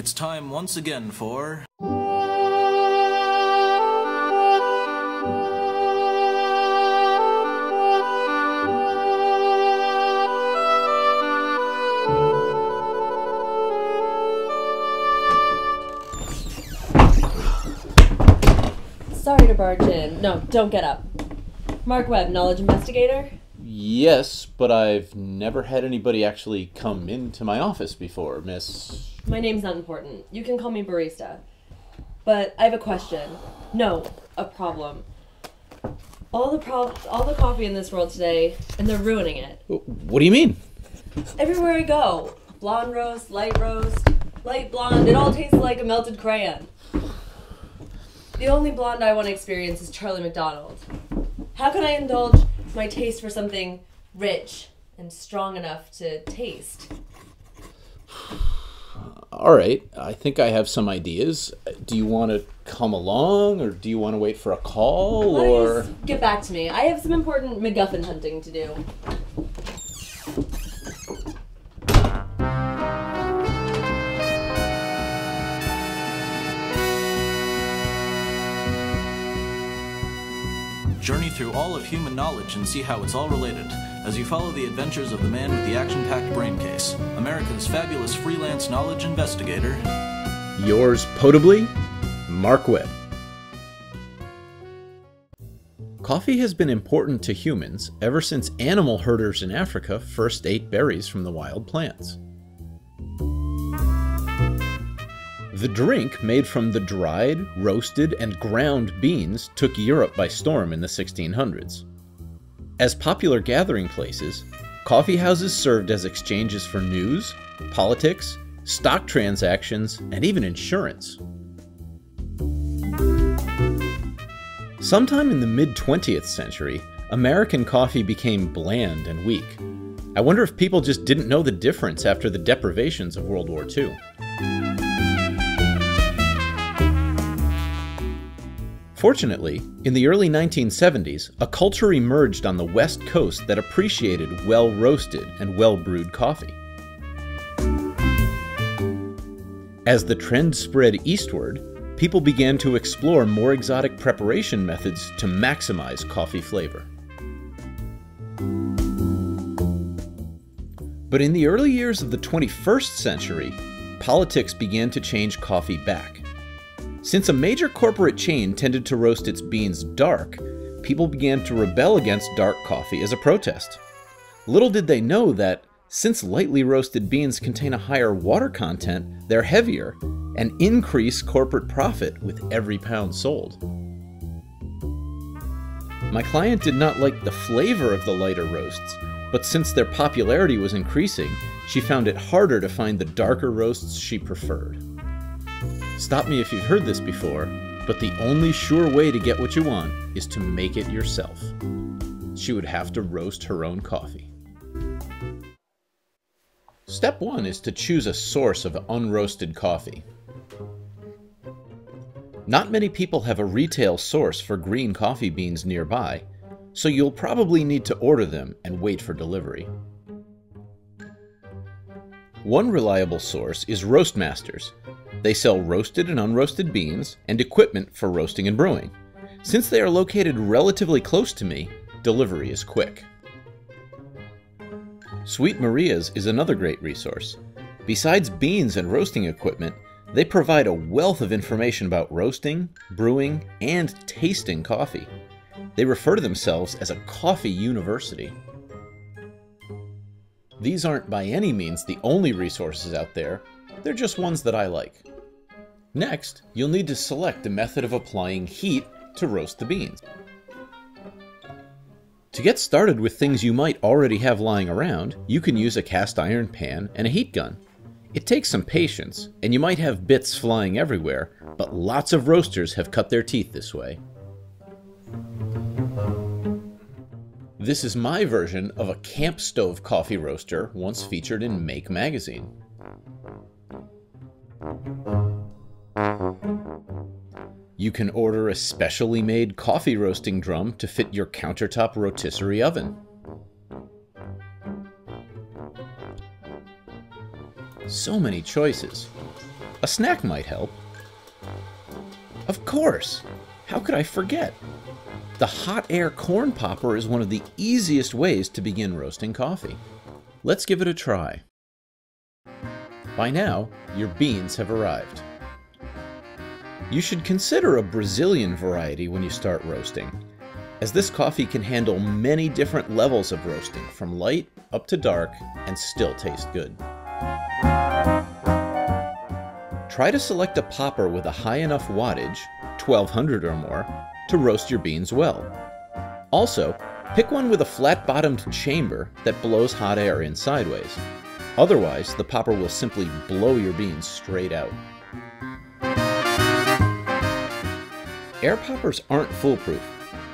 It's time once again for. Sorry to barge in. No, don't get up. Mark Webb, knowledge investigator. Yes, but I've never had anybody actually come into my office before, Miss. My name's not important. You can call me barista. But I have a question. No, a problem. All the prob- all the coffee in this world today, and they're ruining it. What do you mean? Everywhere I go, blonde roast, light roast, light blonde, it all tastes like a melted crayon. The only blonde I want to experience is Charlie McDonald. How can I indulge my taste for something rich and strong enough to taste? All right, I think I have some ideas. Do you want to come along, or do you want to wait for a call, Why don't you or get back to me? I have some important MacGuffin hunting to do. Journey through all of human knowledge and see how it's all related as you follow the adventures of the man with the action packed brain case, America's fabulous freelance knowledge investigator. yours potably, Mark Webb? Coffee has been important to humans ever since animal herders in Africa first ate berries from the wild plants. The drink made from the dried, roasted, and ground beans took Europe by storm in the 1600s. As popular gathering places, coffee houses served as exchanges for news, politics, stock transactions, and even insurance. Sometime in the mid 20th century, American coffee became bland and weak. I wonder if people just didn't know the difference after the deprivations of World War II. Fortunately, in the early 1970s, a culture emerged on the West Coast that appreciated well roasted and well brewed coffee. As the trend spread eastward, people began to explore more exotic preparation methods to maximize coffee flavor. But in the early years of the 21st century, politics began to change coffee back. Since a major corporate chain tended to roast its beans dark, people began to rebel against dark coffee as a protest. Little did they know that, since lightly roasted beans contain a higher water content, they're heavier and increase corporate profit with every pound sold. My client did not like the flavor of the lighter roasts, but since their popularity was increasing, she found it harder to find the darker roasts she preferred. Stop me if you've heard this before, but the only sure way to get what you want is to make it yourself. She would have to roast her own coffee. Step one is to choose a source of unroasted coffee. Not many people have a retail source for green coffee beans nearby, so you'll probably need to order them and wait for delivery. One reliable source is Roastmasters. They sell roasted and unroasted beans and equipment for roasting and brewing. Since they are located relatively close to me, delivery is quick. Sweet Maria's is another great resource. Besides beans and roasting equipment, they provide a wealth of information about roasting, brewing, and tasting coffee. They refer to themselves as a coffee university. These aren't by any means the only resources out there, they're just ones that I like. Next, you'll need to select a method of applying heat to roast the beans. To get started with things you might already have lying around, you can use a cast iron pan and a heat gun. It takes some patience, and you might have bits flying everywhere, but lots of roasters have cut their teeth this way. This is my version of a camp stove coffee roaster once featured in Make magazine. You can order a specially made coffee roasting drum to fit your countertop rotisserie oven. So many choices. A snack might help. Of course! How could I forget? The hot air corn popper is one of the easiest ways to begin roasting coffee. Let's give it a try. By now, your beans have arrived. You should consider a Brazilian variety when you start roasting, as this coffee can handle many different levels of roasting, from light up to dark, and still taste good. Try to select a popper with a high enough wattage, 1200 or more, to roast your beans well. Also, pick one with a flat-bottomed chamber that blows hot air in sideways. Otherwise, the popper will simply blow your beans straight out. Air poppers aren't foolproof.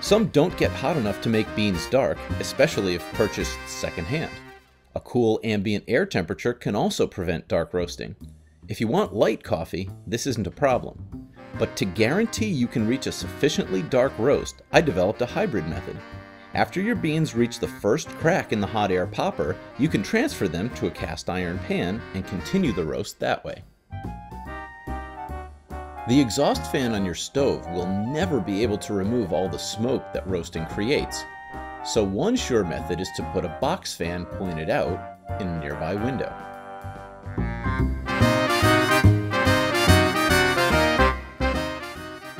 Some don't get hot enough to make beans dark, especially if purchased secondhand. A cool ambient air temperature can also prevent dark roasting. If you want light coffee, this isn't a problem. But to guarantee you can reach a sufficiently dark roast, I developed a hybrid method. After your beans reach the first crack in the hot air popper, you can transfer them to a cast iron pan and continue the roast that way. The exhaust fan on your stove will never be able to remove all the smoke that roasting creates. So one sure method is to put a box fan pointed out in a nearby window.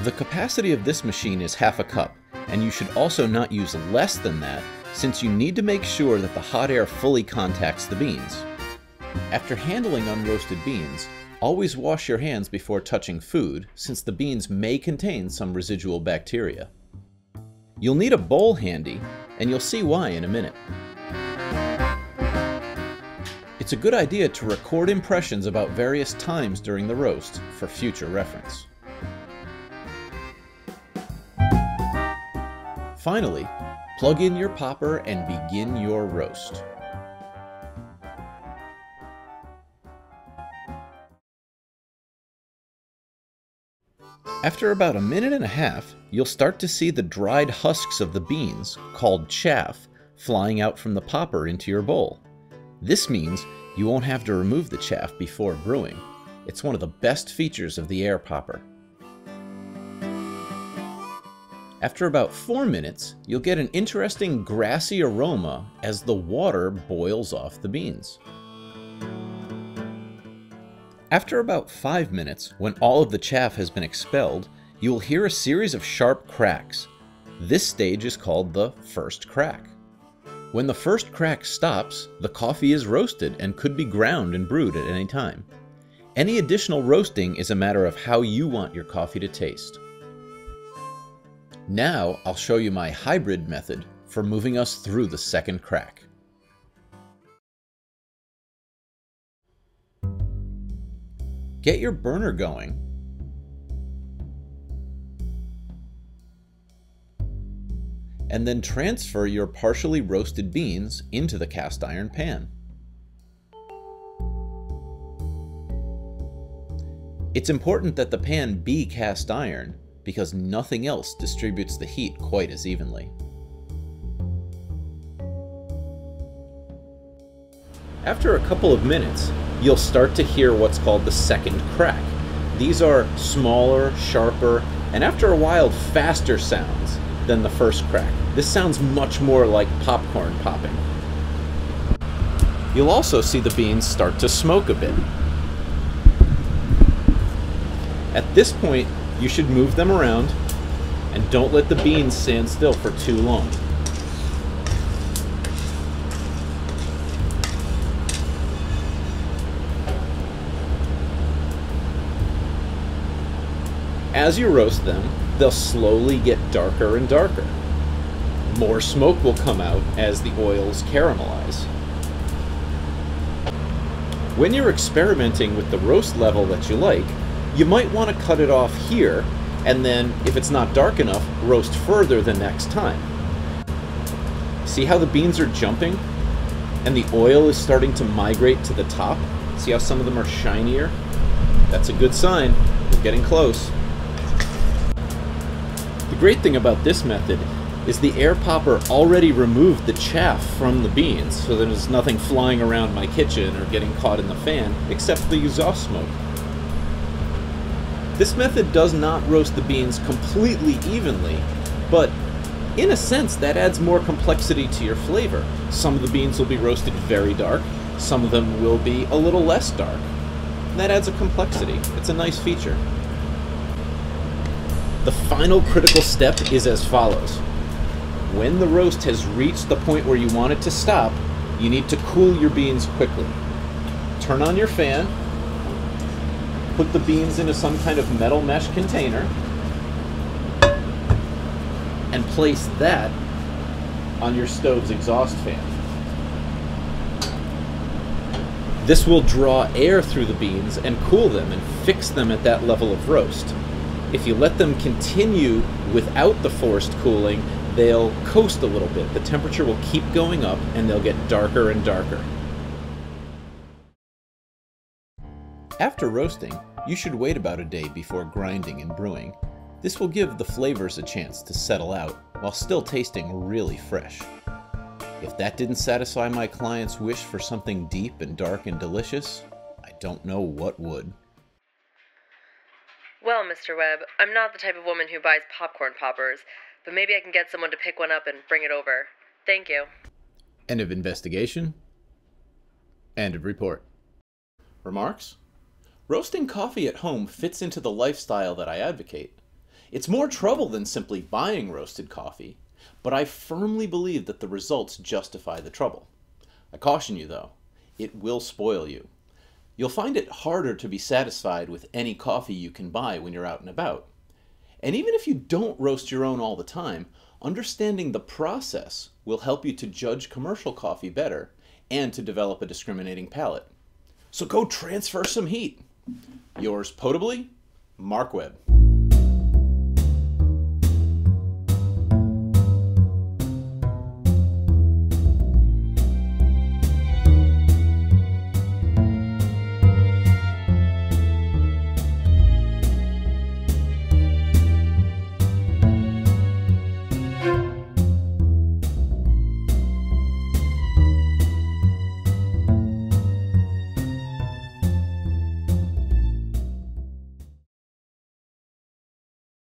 The capacity of this machine is half a cup, and you should also not use less than that since you need to make sure that the hot air fully contacts the beans. After handling unroasted beans, Always wash your hands before touching food, since the beans may contain some residual bacteria. You'll need a bowl handy, and you'll see why in a minute. It's a good idea to record impressions about various times during the roast for future reference. Finally, plug in your popper and begin your roast. After about a minute and a half, you'll start to see the dried husks of the beans, called chaff, flying out from the popper into your bowl. This means you won't have to remove the chaff before brewing. It's one of the best features of the air popper. After about 4 minutes, you'll get an interesting grassy aroma as the water boils off the beans. After about 5 minutes, when all of the chaff has been expelled, you will hear a series of sharp cracks. This stage is called the first crack. When the first crack stops, the coffee is roasted and could be ground and brewed at any time. Any additional roasting is a matter of how you want your coffee to taste. Now I'll show you my hybrid method for moving us through the second crack. Get your burner going. And then transfer your partially roasted beans into the cast iron pan. It's important that the pan be cast iron because nothing else distributes the heat quite as evenly. After a couple of minutes, you'll start to hear what's called the second crack. These are smaller, sharper, and after a while faster sounds than the first crack. This sounds much more like popcorn popping. You'll also see the beans start to smoke a bit. At this point, you should move them around and don't let the beans stand still for too long. As you roast them, they'll slowly get darker and darker. More smoke will come out as the oils caramelize. When you're experimenting with the roast level that you like, you might want to cut it off here, and then, if it's not dark enough, roast further the next time. See how the beans are jumping? And the oil is starting to migrate to the top? See how some of them are shinier? That's a good sign. We're getting close. The great thing about this method is the air popper already removed the chaff from the beans, so there's nothing flying around my kitchen or getting caught in the fan except the exhaust smoke. This method does not roast the beans completely evenly, but in a sense, that adds more complexity to your flavor. Some of the beans will be roasted very dark, some of them will be a little less dark. That adds a complexity. It's a nice feature. The final critical step is as follows. When the roast has reached the point where you want it to stop, you need to cool your beans quickly. Turn on your fan, put the beans into some kind of metal mesh container, and place that on your stove's exhaust fan. This will draw air through the beans and cool them and fix them at that level of roast. If you let them continue without the forced cooling, they'll coast a little bit. The temperature will keep going up and they'll get darker and darker. After roasting, you should wait about a day before grinding and brewing. This will give the flavors a chance to settle out while still tasting really fresh. If that didn't satisfy my client's wish for something deep and dark and delicious, I don't know what would. Well, Mr. Webb, I'm not the type of woman who buys popcorn poppers, but maybe I can get someone to pick one up and bring it over. Thank you. End of investigation. End of report. Remarks? Roasting coffee at home fits into the lifestyle that I advocate. It's more trouble than simply buying roasted coffee, but I firmly believe that the results justify the trouble. I caution you, though, it will spoil you. You'll find it harder to be satisfied with any coffee you can buy when you're out and about. And even if you don't roast your own all the time, understanding the process will help you to judge commercial coffee better and to develop a discriminating palate. So go transfer some heat. Yours potably, Mark Webb.